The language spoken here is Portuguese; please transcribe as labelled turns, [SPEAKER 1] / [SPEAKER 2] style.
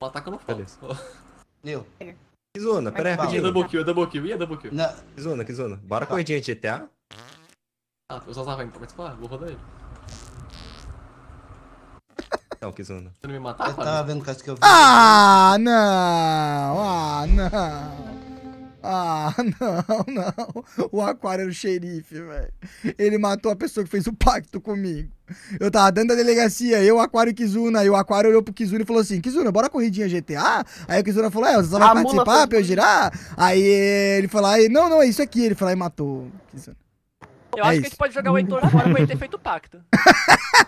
[SPEAKER 1] Ataca no.
[SPEAKER 2] Beleza.
[SPEAKER 3] Eu.
[SPEAKER 2] Kizuna, pera aí
[SPEAKER 3] Vai,
[SPEAKER 1] Ia
[SPEAKER 2] rapidinho.
[SPEAKER 1] double kill, ia double kill, ia double kill.
[SPEAKER 3] Não,
[SPEAKER 2] Kizuna, Kizuna. Bora
[SPEAKER 3] Tá.
[SPEAKER 2] corridinha de GTA?
[SPEAKER 1] Ah, eu só tava indo pra participar, vou rodar ele.
[SPEAKER 2] Não, Kizuna.
[SPEAKER 1] Você não me matar,
[SPEAKER 3] eu tava vendo coisa que eu vi.
[SPEAKER 4] Ah, não! Ah, não! Ah, não, não. O Aquário era o xerife, velho. Ele matou a pessoa que fez o pacto comigo. Eu tava dentro da delegacia, eu, Aquário e Kizuna. Aí o Aquário olhou pro Kizuna e falou assim: Kizuna, bora corridinha GTA? Aí o Kizuna falou: É, você só vai
[SPEAKER 5] A mula
[SPEAKER 4] participar pra eu girar? Aí ele falou: aí, Não, não, é isso aqui. Ele falou: e matou o Kizuna.
[SPEAKER 5] Eu
[SPEAKER 4] É
[SPEAKER 5] acho que a
[SPEAKER 4] isso.
[SPEAKER 5] gente pode jogar o Heitor fora por ele ter feito pacto.
[SPEAKER 4] Vai.